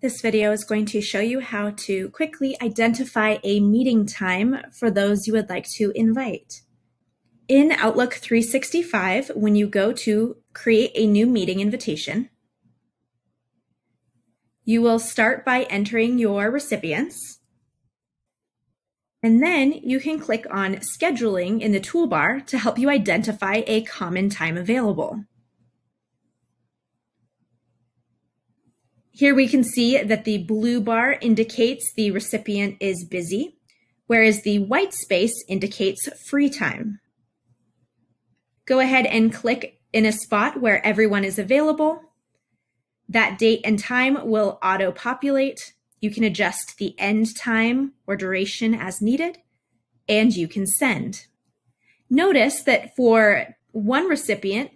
This video is going to show you how to quickly identify a meeting time for those you would like to invite. In Outlook 365, when you go to create a new meeting invitation, you will start by entering your recipients. And then you can click on scheduling in the toolbar to help you identify a common time available. Here we can see that the blue bar indicates the recipient is busy, whereas the white space indicates free time. Go ahead and click in a spot where everyone is available. That date and time will auto-populate. You can adjust the end time or duration as needed, and you can send. Notice that for one recipient,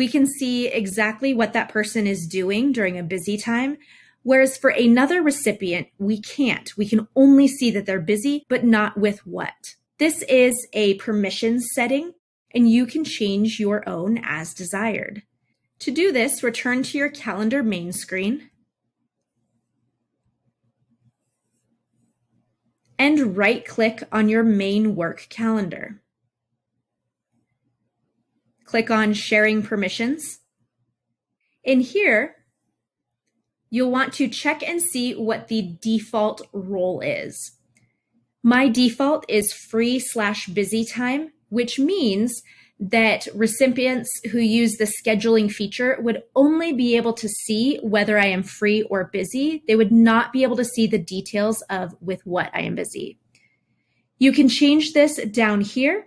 we can see exactly what that person is doing during a busy time. Whereas for another recipient, we can't. We can only see that they're busy, but not with what. This is a permissions setting, and you can change your own as desired. To do this, return to your calendar main screen and right click on your main work calendar. Click on Sharing Permissions. In here, you'll want to check and see what the default role is. My default is free slash busy time, which means that recipients who use the scheduling feature would only be able to see whether I am free or busy. They would not be able to see the details of with what I am busy. You can change this down here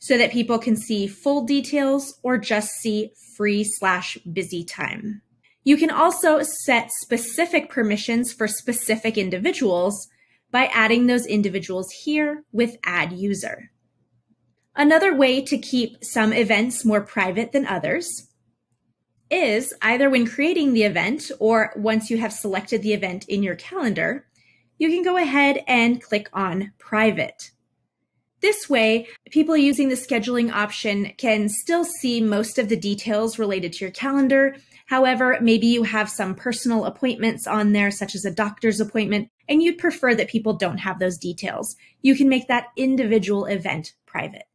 so that people can see full details or just see free slash busy time. You can also set specific permissions for specific individuals by adding those individuals here with add user. Another way to keep some events more private than others is either when creating the event or once you have selected the event in your calendar, you can go ahead and click on private. This way, people using the scheduling option can still see most of the details related to your calendar. However, maybe you have some personal appointments on there, such as a doctor's appointment, and you'd prefer that people don't have those details. You can make that individual event private.